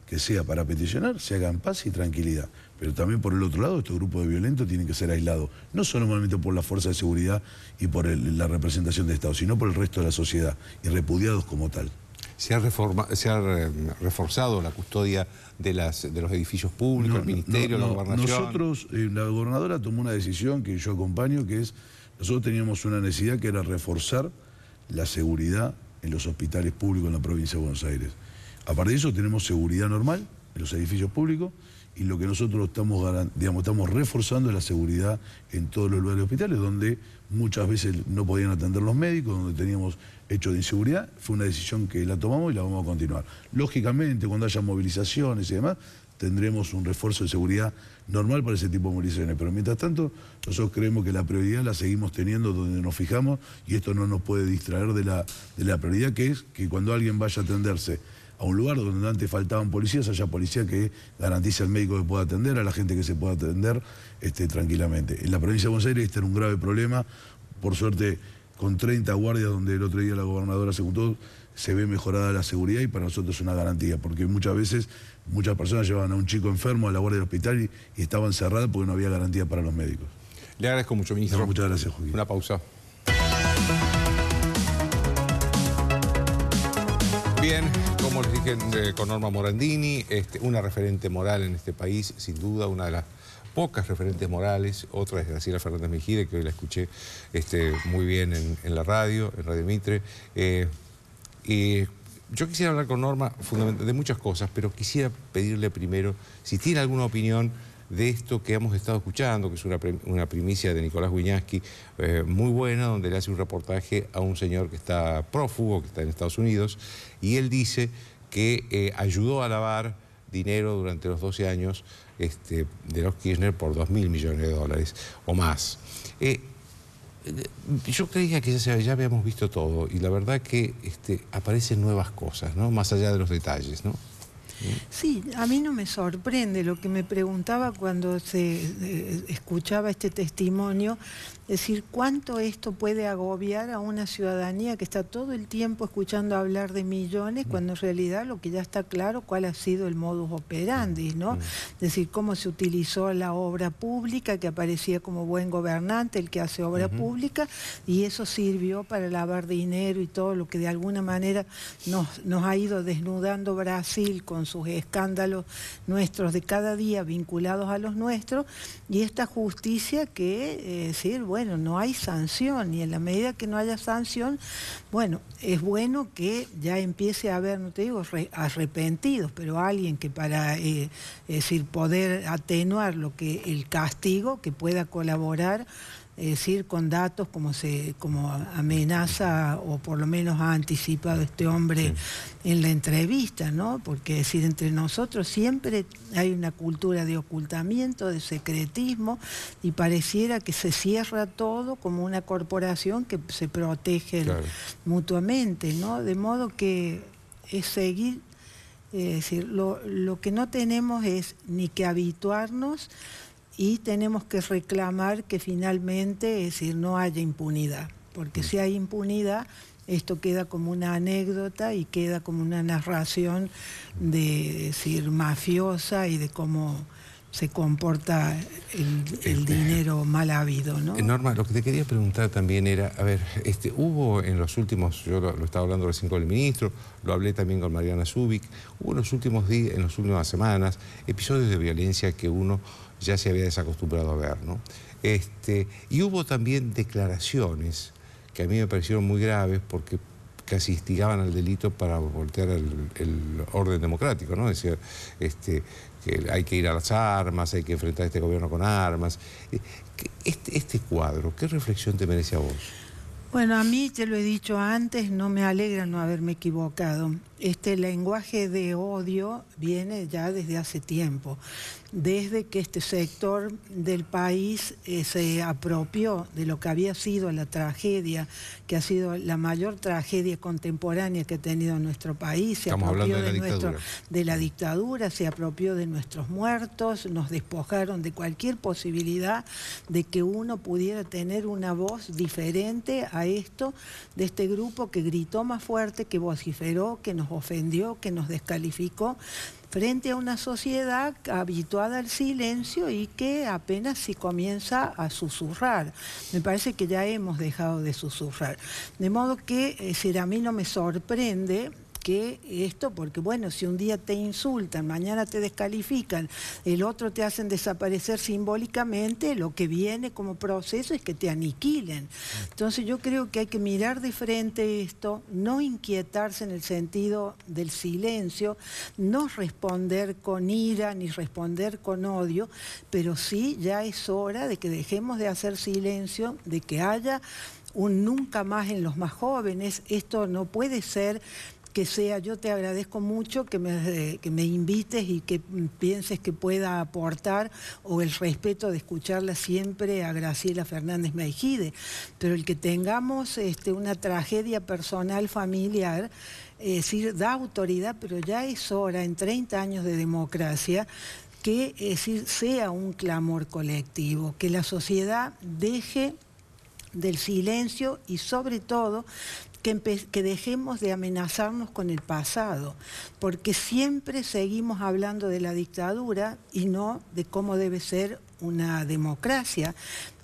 que sea para peticionar se haga en paz y tranquilidad. Pero también por el otro lado, estos grupos de violentos tienen que ser aislados, no solamente por la fuerza de seguridad y por la representación de Estado, sino por el resto de la sociedad y repudiados como tal. ¿Se ha, eh, reforzado la custodia de, los edificios públicos, el Ministerio, la Gobernación? Nosotros, eh, la gobernadora tomó una decisión que yo acompaño, que es, nosotros teníamos una necesidad que era reforzar la seguridad en los hospitales públicos en la provincia de Buenos Aires. Aparte de eso, tenemos seguridad normal en los edificios públicos y lo que nosotros estamos, digamos, estamos reforzando es la seguridad en todos los lugares de hospitales, donde muchas veces no podían atender los médicos, donde teníamos hechos de inseguridad. Fue una decisión que la tomamos y la vamos a continuar. Lógicamente, cuando haya movilizaciones y demás, tendremos un refuerzo de seguridad normal para ese tipo de movilizaciones. Pero mientras tanto, nosotros creemos que la prioridad la seguimos teniendo donde nos fijamos y esto no nos puede distraer de la, de la prioridad que es que cuando alguien vaya a atenderse a un lugar donde antes faltaban policías, haya policía que garantice al médico que pueda atender, a la gente que se pueda atender este, tranquilamente. En la provincia de Buenos Aires este era un grave problema, por suerte con 30 guardias donde el otro día la gobernadora se juntó, se ve mejorada la seguridad y para nosotros es una garantía, porque muchas veces muchas personas llevaban a un chico enfermo a la guardia del hospital y, estaban cerradas porque no había garantía para los médicos. Le agradezco mucho, ministro. muchas gracias, Joaquín. Una pausa. Bien, como les dije con Norma Morandini, este, una referente moral en este país, sin duda, una de las pocas referentes morales, otra es Graciela Fernández Mejide, que hoy la escuché este, muy bien en, la radio, en Radio Mitre. Eh, y yo quisiera hablar con Norma de muchas cosas, pero quisiera pedirle primero si tiene alguna opinión de esto que hemos estado escuchando, que es una, primicia de Nicolás Wiñaski, eh, muy buena, donde le hace un reportaje a un señor que está prófugo, que está en Estados Unidos, y él dice que eh, ayudó a lavar dinero durante los 12 años este, de los Kirchner por 2 mil millones de dólares o más. Eh, yo creía que ya, ya, habíamos visto todo y la verdad que este, aparecen nuevas cosas, ¿no? más allá de los detalles. ¿no? Sí, a mí no me sorprende lo que me preguntaba cuando se eh, escuchaba este testimonio, es decir, cuánto esto puede agobiar a una ciudadanía que está todo el tiempo escuchando hablar de millones, cuando en realidad lo que ya está claro cuál ha sido el modus operandi, ¿no? Es decir, cómo se utilizó la obra pública, que aparecía como buen gobernante, el que hace obra pública, y eso sirvió para lavar dinero y todo lo que de alguna manera nos, nos ha ido desnudando Brasil con sus escándalos nuestros de cada día vinculados a los nuestros, y esta justicia que, eh, bueno, no hay sanción, y en la medida que no haya sanción, bueno, es bueno que ya empiece a haber, no te digo arrepentidos, pero alguien que para, eh, decir, poder atenuar lo que el castigo, que pueda colaborar es decir, con datos como, se, como amenaza o por lo menos ha anticipado este hombre en la entrevista, ¿no? Porque decir, entre nosotros siempre hay una cultura de ocultamiento, de secretismo y pareciera que se cierra todo como una corporación que se protege mutuamente, ¿no? De modo que es seguir es decir, lo, lo, que no tenemos es ni que habituarnos y tenemos que reclamar que finalmente, es decir, no haya impunidad, porque mm. si hay impunidad, esto queda como una anécdota y queda como una narración de, decir, mafiosa y de cómo se comporta el, este, dinero mal habido, ¿no? Eh, Norma, lo que te quería preguntar también era, a ver, este, hubo en los últimos, yo lo, estaba hablando recién con el ministro, lo hablé también con Mariana Zubik, hubo en los últimos días, en las últimas semanas, episodios de violencia que uno ya se había desacostumbrado a ver. ¿no? Este, y hubo también declaraciones que a mí me parecieron muy graves porque casi instigaban al delito para voltear el, orden democrático, ¿no? Decir, este, que hay que ir a las armas, hay que enfrentar a este gobierno con armas. Eh, este, este cuadro, ¿qué reflexión te merece a vos? Bueno, a mí, te lo he dicho antes, no me alegra no haberme equivocado. Este lenguaje de odio viene ya desde hace tiempo. Desde que este sector del país eh, se apropió de lo que había sido la tragedia, que ha sido la mayor tragedia contemporánea que ha tenido nuestro país, se apropió de, la de la dictadura, se apropió de nuestros muertos, nos despojaron de cualquier posibilidad de que uno pudiera tener una voz diferente a esto, de este grupo que gritó más fuerte, que vociferó, que nos ofendió, que nos descalificó frente a una sociedad habituada al silencio y que apenas si comienza a susurrar. Me parece que ya hemos dejado de susurrar. De modo que eh, a mí no me sorprende que esto, porque bueno, si un día te insultan, mañana te descalifican, el otro te hacen desaparecer simbólicamente, lo que viene como proceso es que te aniquilen. Entonces yo creo que hay que mirar de frente esto, no inquietarse en el sentido del silencio, no responder con ira ni responder con odio, pero sí ya es hora de que dejemos de hacer silencio, de que haya un nunca más en los más jóvenes. Esto no puede ser que sea, yo te agradezco mucho que me, que me invites y que pienses que pueda aportar o el respeto de escucharla siempre a Graciela Fernández Mejide, pero el que tengamos este, una tragedia personal, familiar, es decir, da autoridad, pero ya es hora, en 30 años de democracia, que es decir, sea un clamor colectivo, que la sociedad deje del silencio y sobre todo que, dejemos de amenazarnos con el pasado, porque siempre seguimos hablando de la dictadura y no de cómo debe ser una democracia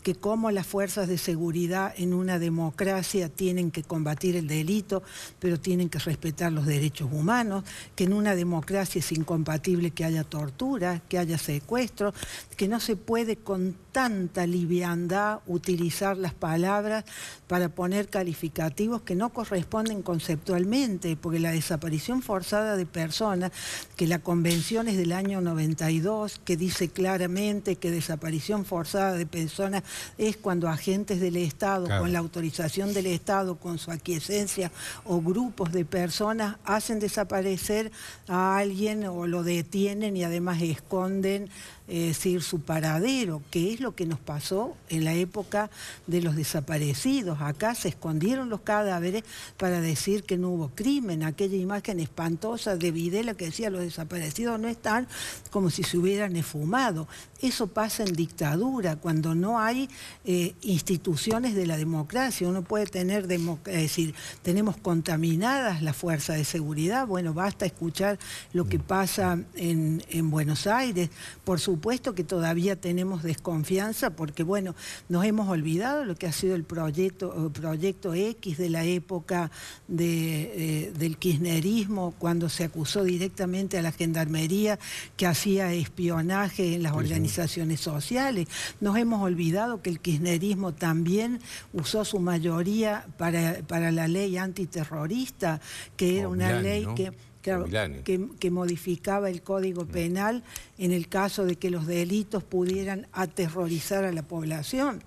que como las fuerzas de seguridad en una democracia tienen que combatir el delito, pero tienen que respetar los derechos humanos, que en una democracia es incompatible que haya tortura, que haya secuestro, que no se puede con tanta liviandad utilizar las palabras para poner calificativos que no corresponden conceptualmente, porque la desaparición forzada de personas, que la convención es del año 92, que dice claramente que desaparición forzada de personas es cuando agentes del Estado, con la autorización del Estado, con su aquiescencia o grupos de personas hacen desaparecer a alguien o lo detienen y además esconden es decir, su paradero, que es lo que nos pasó en la época de los desaparecidos. Acá se escondieron los cadáveres para decir que no hubo crimen, aquella imagen espantosa de Videla que decía los desaparecidos no están, como si se hubieran esfumado. Eso pasa en dictadura, cuando no hay eh, instituciones de la democracia. Uno puede tener, es decir, tenemos contaminadas las fuerzas de seguridad, bueno, basta escuchar lo que pasa en, en Buenos Aires, por su supuesto que todavía tenemos desconfianza porque, bueno, nos hemos olvidado lo que ha sido el proyecto, proyecto X de la época eh, del kirchnerismo, cuando se acusó directamente a la gendarmería que hacía espionaje en las organizaciones sociales. Nos hemos olvidado que el kirchnerismo también usó su mayoría para, para la ley antiterrorista, que era una ley que que, modificaba el Código Penal en el caso de que los delitos pudieran aterrorizar a la población.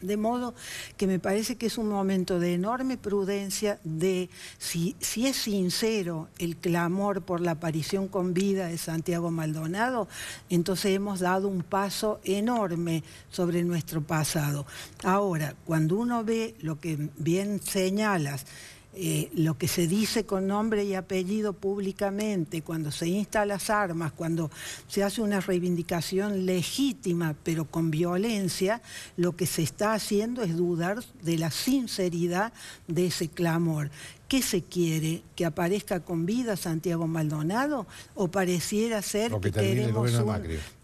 De modo que me parece que es un momento de enorme prudencia de si, si, es sincero el clamor por la aparición con vida de Santiago Maldonado, entonces hemos dado un paso enorme sobre nuestro pasado. Ahora, cuando uno ve lo que bien señalas, eh, lo que se dice con nombre y apellido públicamente, cuando se insta las armas, cuando se hace una reivindicación legítima pero con violencia, lo que se está haciendo es dudar de la sinceridad de ese clamor. ¿Qué se quiere? ¿Que aparezca con vida Santiago Maldonado? ¿O pareciera ser que, queremos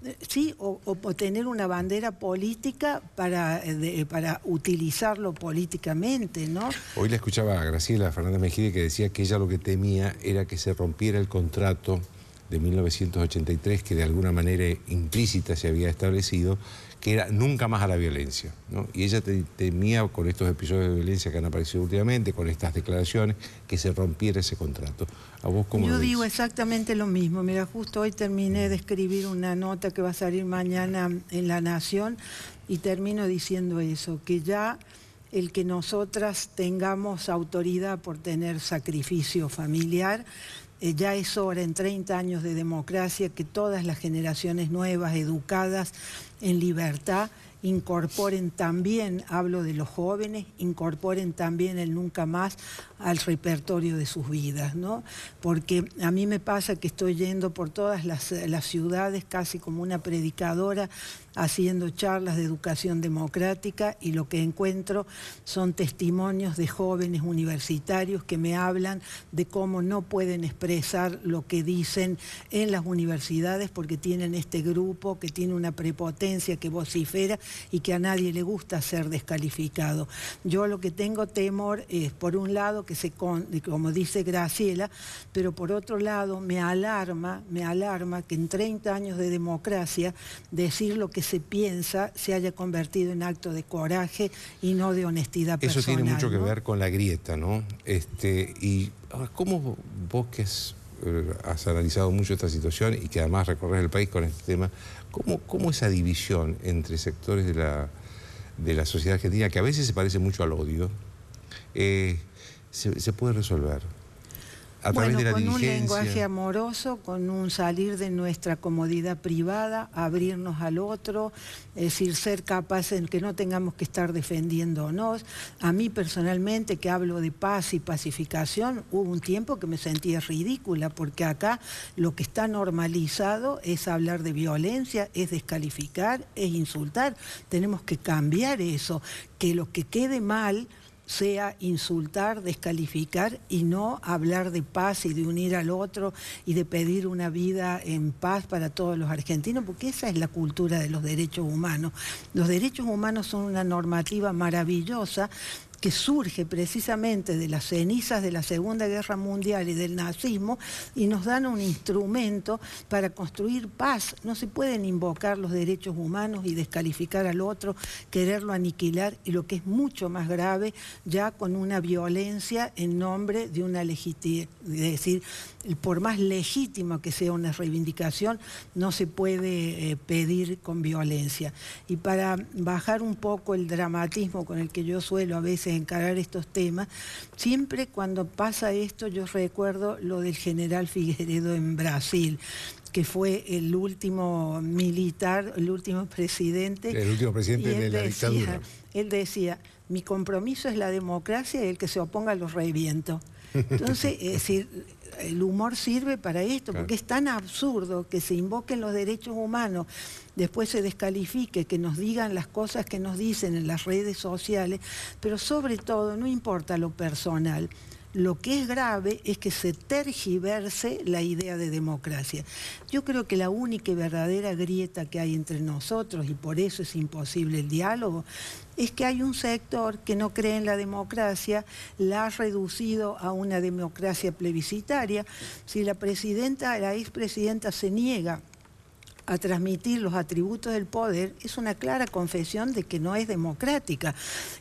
eh, sí, o, tener una bandera política para, eh, para utilizarlo políticamente, ¿no? Hoy le escuchaba a Graciela Fernández Mejide que decía que ella lo que temía era que se rompiera el contrato de 1983 que de alguna manera implícita se había establecido que era nunca más a la violencia. Y ella temía con estos episodios de violencia que han aparecido últimamente, con estas declaraciones, que se rompiera ese contrato. ¿A vos cómo Yo digo exactamente lo mismo. Mira, justo hoy terminé de escribir una nota que va a salir mañana en La Nación y termino diciendo eso, que ya el que nosotras tengamos autoridad por tener sacrificio familiar. Eh, ya es hora en 30 años de democracia que todas las generaciones nuevas, educadas en libertad, incorporen también, hablo de los jóvenes, incorporen también el nunca más al repertorio de sus vidas, ¿no? Porque a mí me pasa que estoy yendo por todas las, las ciudades casi como una predicadora haciendo charlas de educación democrática y lo que encuentro son testimonios de jóvenes universitarios que me hablan de cómo no pueden expresar lo que dicen en las universidades porque tienen este grupo que tiene una prepotencia que vocifera y que a nadie le gusta ser descalificado. Yo lo que tengo temor es, por un lado, que se, como dice Graciela, pero por otro lado me alarma, me alarma que en 30 años de democracia decir lo que se piensa se haya convertido en acto de coraje y no de honestidad Eso personal. Eso tiene mucho que ver con la grieta, ¿no? Este, y ¿cómo vos que has, analizado mucho esta situación y que además recorres el país con este tema, cómo, cómo esa división entre sectores de la, de la sociedad argentina, que a veces se parece mucho al odio, eh, se, se puede resolver? A bueno, través de la con un lenguaje amoroso, con un salir de nuestra comodidad privada, abrirnos al otro, es decir, ser capaces de que no tengamos que estar defendiéndonos. A mí personalmente, que hablo de paz y pacificación, hubo un tiempo que me sentía ridícula, porque acá lo que está normalizado es hablar de violencia, es descalificar, es insultar. Tenemos que cambiar eso, que lo que quede mal sea insultar, descalificar y no hablar de paz y de unir al otro y de pedir una vida en paz para todos los argentinos, porque esa es la cultura de los derechos humanos. Los derechos humanos son una normativa maravillosa que surge precisamente de las cenizas de la Segunda Guerra Mundial y del nazismo y nos dan un instrumento para construir paz. No se pueden invocar los derechos humanos y descalificar al otro, quererlo aniquilar y lo que es mucho más grave, ya con una violencia en nombre de una legitimidad. Decir, por más legítima que sea una reivindicación, no se puede eh, pedir con violencia. Y para bajar un poco el dramatismo con el que yo suelo a veces encarar estos temas, siempre cuando pasa esto yo recuerdo lo del general Figueredo en Brasil que fue el último militar, el último presidente. El último presidente de la dictadura. Él decía, mi compromiso es la democracia y el que se oponga los reviento. Entonces, es decir, el humor sirve para esto, porque es tan absurdo que se invoquen los derechos humanos, después se descalifique, que nos digan las cosas que nos dicen en las redes sociales, pero sobre todo, no importa lo personal, lo que es grave es que se tergiverse la idea de democracia. Yo creo que la única y verdadera grieta que hay entre nosotros, y por eso es imposible el diálogo, es que hay un sector que no cree en la democracia, la ha reducido a una democracia plebiscitaria. Si la presidenta, la expresidenta se niega a transmitir los atributos del poder es una clara confesión de que no es democrática.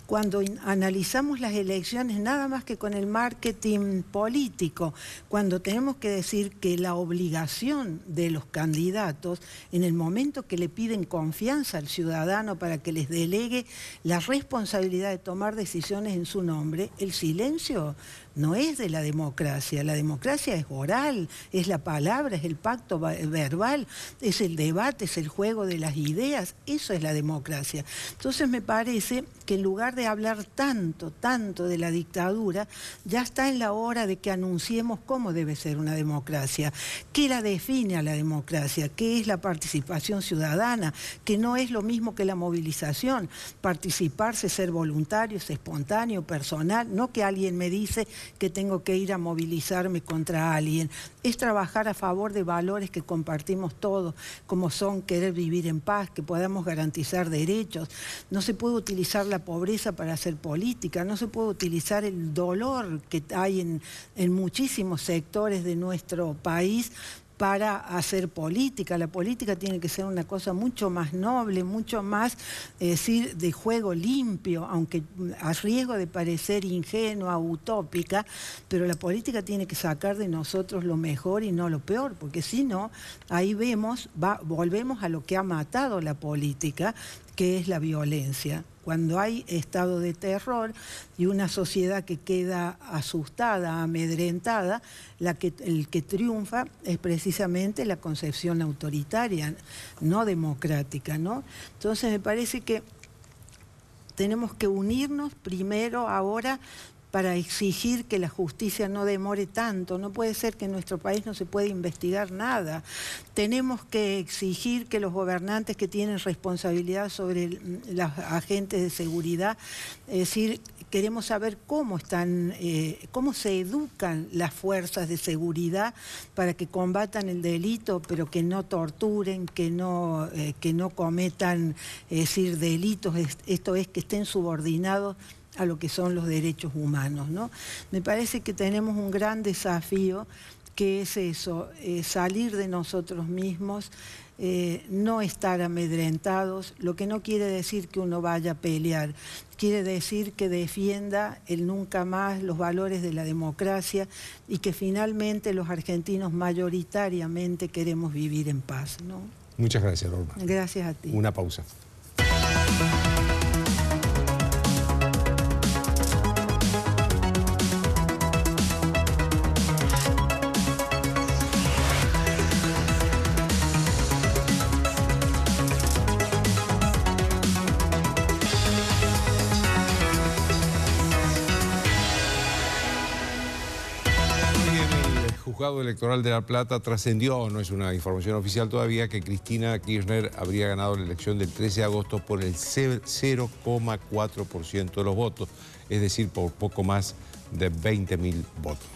Cuando analizamos las elecciones nada más que con el marketing político, cuando tenemos que decir que la obligación de los candidatos en el momento que le piden confianza al ciudadano para que les delegue la responsabilidad de tomar decisiones en su nombre, el silencio no es de la democracia. La democracia es oral, es la palabra, es el pacto verbal, es el debate, es el juego de las ideas. Eso es la democracia. Entonces me parece que en lugar de hablar tanto, tanto de la dictadura, ya está en la hora de que anunciemos cómo debe ser una democracia, qué la define a la democracia, qué es la participación ciudadana, que no es lo mismo que la movilización. Participarse, ser voluntario, ser espontáneo, personal, no que alguien me dice que tengo que ir a movilizarme contra alguien. Es trabajar a favor de valores que compartimos todos, como son querer vivir en paz, que podamos garantizar derechos. No se puede utilizar la pobreza para hacer política, no se puede utilizar el dolor que hay en, en muchísimos sectores de nuestro país para hacer política. La política tiene que ser una cosa mucho más noble, mucho más, es decir, de juego limpio, aunque a riesgo de parecer ingenua, utópica, pero la política tiene que sacar de nosotros lo mejor y no lo peor, porque si no, ahí vemos, volvemos a lo que ha matado la política, que es la violencia. Cuando hay estado de terror y una sociedad que queda asustada, amedrentada, el que triunfa es precisamente la concepción autoritaria, no democrática. ¿no? Entonces me parece que tenemos que unirnos primero ahora para exigir que la justicia no demore tanto. No puede ser que en nuestro país no se pueda investigar nada. Tenemos que exigir que los gobernantes que tienen responsabilidad sobre los agentes de seguridad, es decir, queremos saber cómo están, eh, cómo se educan las fuerzas de seguridad para que combatan el delito, pero que no torturen, que no, eh, que no cometan, decir, delitos, esto es que estén subordinados a lo que son los derechos humanos. ¿no? Me parece que tenemos un gran desafío que es eso, eh, salir de nosotros mismos, eh, no estar amedrentados, lo que no quiere decir que uno vaya a pelear, quiere decir que defienda el nunca más los valores de la democracia y que finalmente los argentinos mayoritariamente queremos vivir en paz. ¿no? Muchas gracias, Norma. Gracias a ti. Una pausa. Juzgado electoral de La Plata trascendió, no es una información oficial todavía, que Cristina Kirchner habría ganado la elección del 13 de agosto por el 0,4% de los votos, es decir, por poco más de 20.000 votos.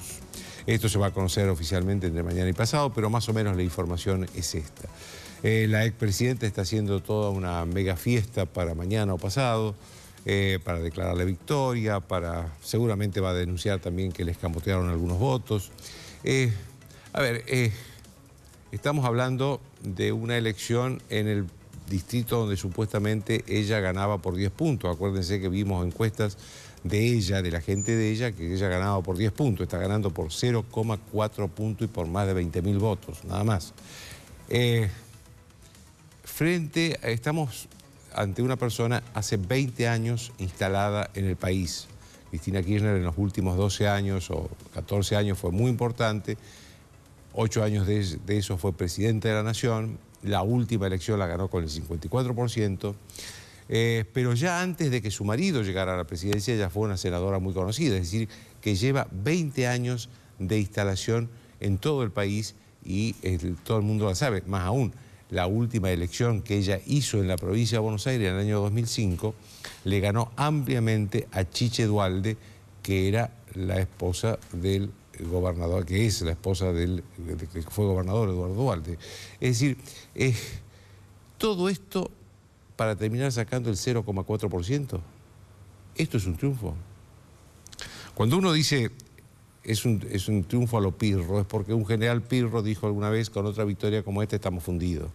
Esto se va a conocer oficialmente entre mañana y pasado, pero más o menos la información es esta. Eh, la expresidenta está haciendo toda una mega fiesta para mañana o pasado, eh, para declarar la victoria, para seguramente va a denunciar también que le escamotearon algunos votos. Eh, a ver, eh, estamos hablando de una elección en el distrito donde supuestamente ella ganaba por 10 puntos. Acuérdense que vimos encuestas de ella, de la gente de ella, que ella ganaba por 10 puntos. Está ganando por 0,4 puntos y por más de 20 mil votos, nada más. Eh, frente, estamos ante una persona hace 20 años instalada en el país. Cristina Kirchner en los últimos 12 años o 14 años fue muy importante, ocho años de, eso fue presidente de la Nación, la última elección la ganó con el 54%, eh, pero ya antes de que su marido llegara a la presidencia ella fue una senadora muy conocida, es decir, que lleva 20 años de instalación en todo el país y todo el mundo la sabe, más aún la última elección que ella hizo en la provincia de Buenos Aires en el año 2005, le ganó ampliamente a Chiche Dualde, que era la esposa del gobernador, que es la esposa del que fue gobernador Eduardo Dualde. Es decir, todo esto para terminar sacando el 0,4%, esto es un triunfo. Cuando uno dice es un, es un triunfo a lo Pirro, es porque un general Pirro dijo alguna vez, con otra victoria como esta estamos fundidos.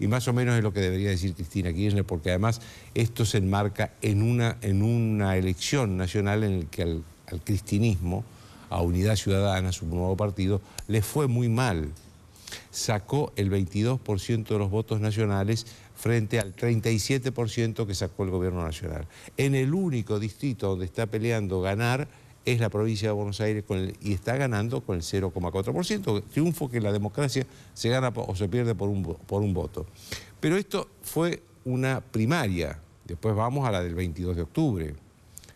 Y más o menos es lo que debería decir Cristina Kirchner, porque además esto se enmarca en una, en una elección nacional en la que al, cristinismo, a Unidad Ciudadana, su nuevo partido, le fue muy mal. Sacó el 22% de los votos nacionales frente al 37% que sacó el gobierno nacional. En el único distrito donde está peleando ganar es la provincia de Buenos Aires y está ganando con el 0,4%, triunfo que la democracia se gana o se pierde por un, voto. Pero esto fue una primaria, después vamos a la del 22 de octubre,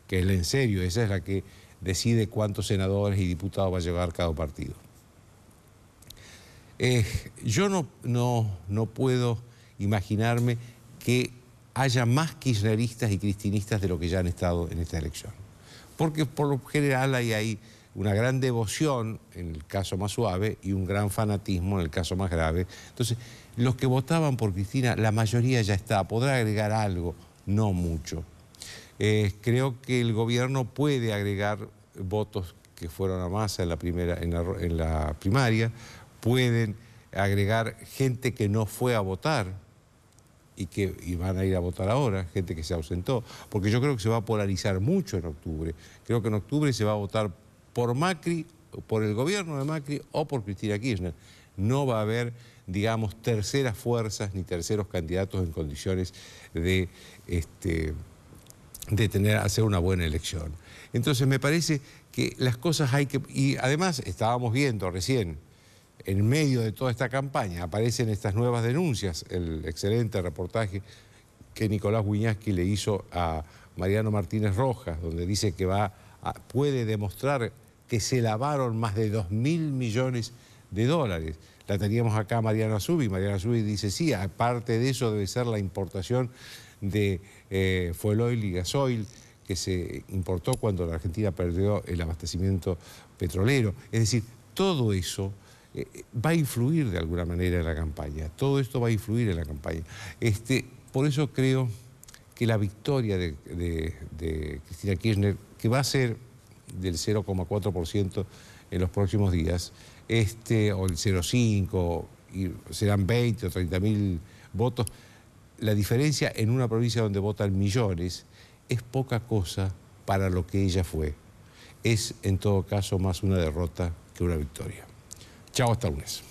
que es la en serio, esa es la que decide cuántos senadores y diputados va a llevar cada partido. Eh, yo no, no puedo imaginarme que haya más kirchneristas y cristinistas de lo que ya han estado en esta elección porque por lo general hay ahí una gran devoción en el caso más suave y un gran fanatismo en el caso más grave. Entonces, los que votaban por Cristina, la mayoría ya está, podrá agregar algo, no mucho. Eh, creo que el gobierno puede agregar votos que fueron a masa en la, primera, en la primaria, pueden agregar gente que no fue a votar, y que van a ir a votar ahora, gente que se ausentó, porque yo creo que se va a polarizar mucho en octubre. Creo que en octubre se va a votar por Macri, por el gobierno de Macri o por Cristina Kirchner. No va a haber, digamos, terceras fuerzas ni terceros candidatos en condiciones de, este, de tener, hacer una buena elección. Entonces me parece que las cosas hay que... Y además estábamos viendo recién, en medio de toda esta campaña, aparecen estas nuevas denuncias, el excelente reportaje que Nicolás Wiñaski le hizo a Mariano Martínez Rojas, donde dice que va puede demostrar que se lavaron más de 2 mil millones de dólares. La teníamos acá Mariana Subi, Mariana Subi dice, sí, aparte de eso debe ser la importación de eh, fuel oil y gasoil que se importó cuando la Argentina perdió el abastecimiento petrolero. Es decir, todo eso eh, va a influir de alguna manera en la campaña, todo esto va a influir en la campaña. Este, por eso creo que la victoria de, de Cristina Kirchner, que va a ser del 0,4% en los próximos días, este, o el 0,5, y serán 20 o 30 mil votos, la diferencia en una provincia donde votan millones es poca cosa para lo que ella fue. Es en todo caso más una derrota que una victoria. Chao, hasta lunes.